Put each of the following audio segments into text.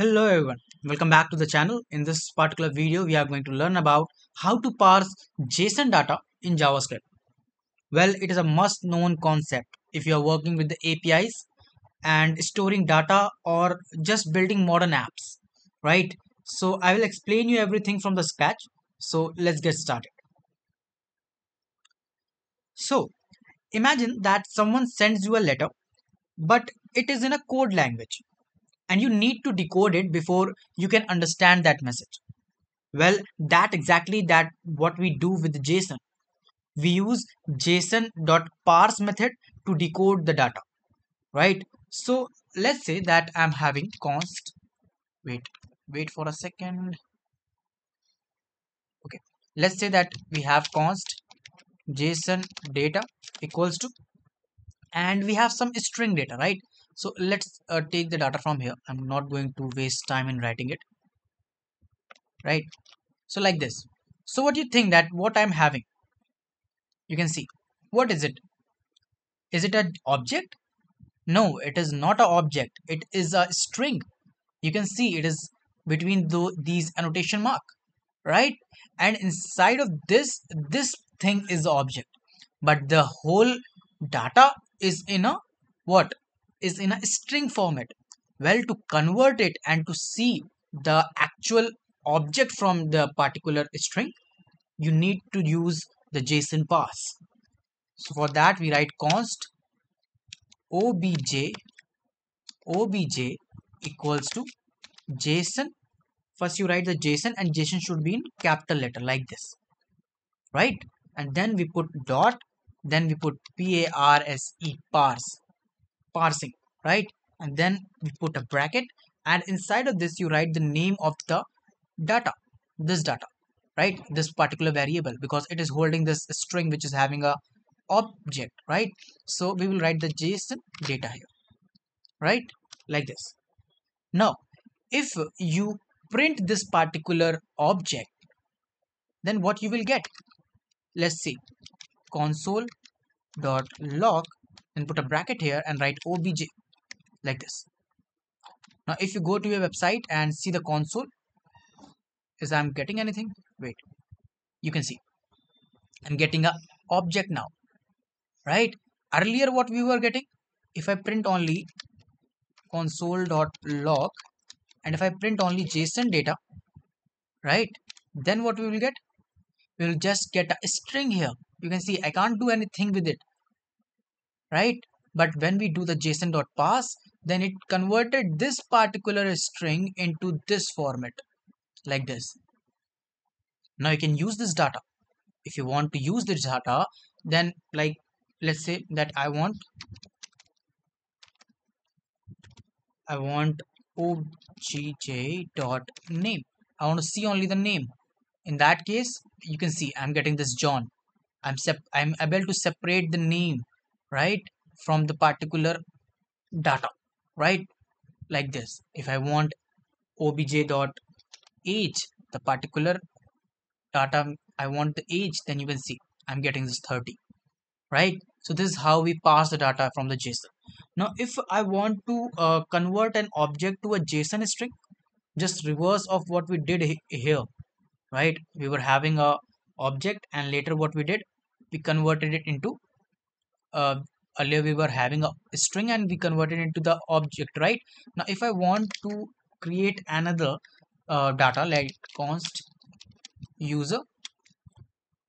Hello everyone, welcome back to the channel. In this particular video, we are going to learn about how to parse JSON data in JavaScript. Well, it is a must known concept if you are working with the APIs and storing data or just building modern apps, right? So I will explain you everything from the scratch. So let's get started. So imagine that someone sends you a letter, but it is in a code language and you need to decode it before you can understand that message. Well that exactly that what we do with json. We use json.parse method to decode the data right? So let's say that i'm having const wait wait for a second. Okay let's say that we have const json data equals to and we have some string data right so let's uh, take the data from here. I'm not going to waste time in writing it. Right? So like this. So what do you think that what i'm having? You can see. What is it? Is it an object? No it is not an object. It is a string. You can see it is between the, these annotation mark. Right? And inside of this this thing is the object. But the whole data is in a what is in a string format. Well to convert it and to see the actual object from the particular string you need to use the json parse so for that we write const obj obj equals to json. First you write the json and json should be in capital letter like this right? And then we put dot then we put p-a-r-s-e parse parsing right? And then we put a bracket and inside of this you write the name of the data this data right? This particular variable because it is holding this string which is having a object right? So we will write the json data here right? Like this. Now if you print this particular object then what you will get? Let's see console dot log and put a bracket here and write obj like this. Now if you go to your website and see the console is i'm getting anything? Wait you can see. I'm getting a object now right? Earlier what we were getting? If i print only console.log and if i print only json data right? Then what we will get? We will just get a string here. You can see i can't do anything with it right? But when we do the json.parse then it converted this particular string into this format like this. Now you can use this data. If you want to use this data then like let's say that i want i want obj dot name. I want to see only the name. In that case you can see i'm getting this john. I'm sep i'm able to separate the name right from the particular data right? Like this. If i want obj dot age the particular data i want the age then you can see i'm getting this 30 right? So this is how we parse the data from the json. Now if i want to uh, convert an object to a json string just reverse of what we did here right? We were having a object and later what we did we converted it into uh, earlier we were having a string and we converted into the object right? Now if i want to create another uh, data like const user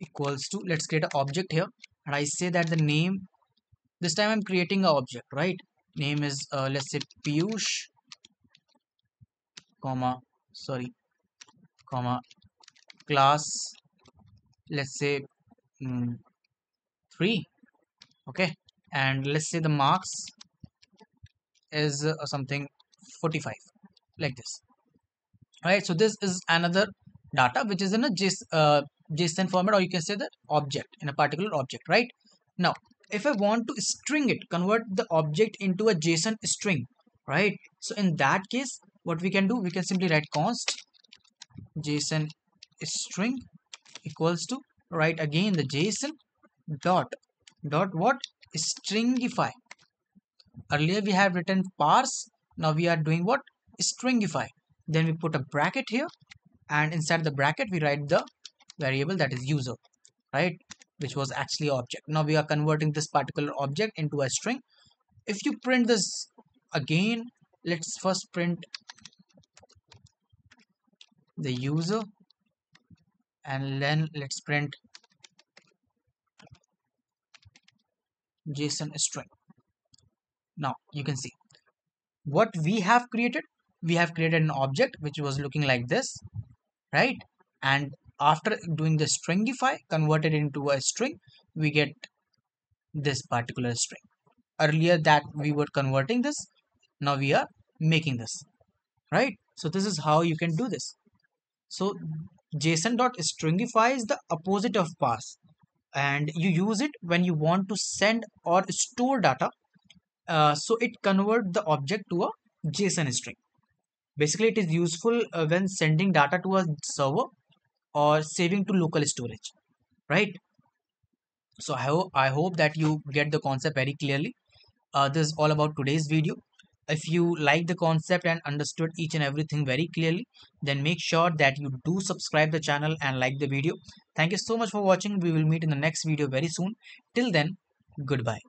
equals to let's create an object here and i say that the name this time i'm creating an object right? Name is uh, let's say piyush comma sorry comma class let's say mm, 3 okay. And let's say the marks is uh, something 45 like this. Right? So this is another data which is in a JSON, uh, JSON format or you can say the object in a particular object right? Now if I want to string it convert the object into a JSON string right? So in that case what we can do we can simply write const JSON string equals to write again the JSON dot dot what? Stringify. Earlier we have written parse now we are doing what? Stringify. Then we put a bracket here and inside the bracket we write the variable that is user right? Which was actually object. Now we are converting this particular object into a string. If you print this again let's first print the user and then let's print json string. Now you can see. What we have created? We have created an object which was looking like this right? And after doing the stringify converted into a string we get this particular string. Earlier that we were converting this now we are making this right? So this is how you can do this. So json.stringify is the opposite of parse and you use it when you want to send or store data uh, so it convert the object to a json string. Basically it is useful uh, when sending data to a server or saving to local storage right? So i hope i hope that you get the concept very clearly. Uh, this is all about today's video if you like the concept and understood each and everything very clearly then make sure that you do subscribe the channel and like the video. Thank you so much for watching. We will meet in the next video very soon. Till then goodbye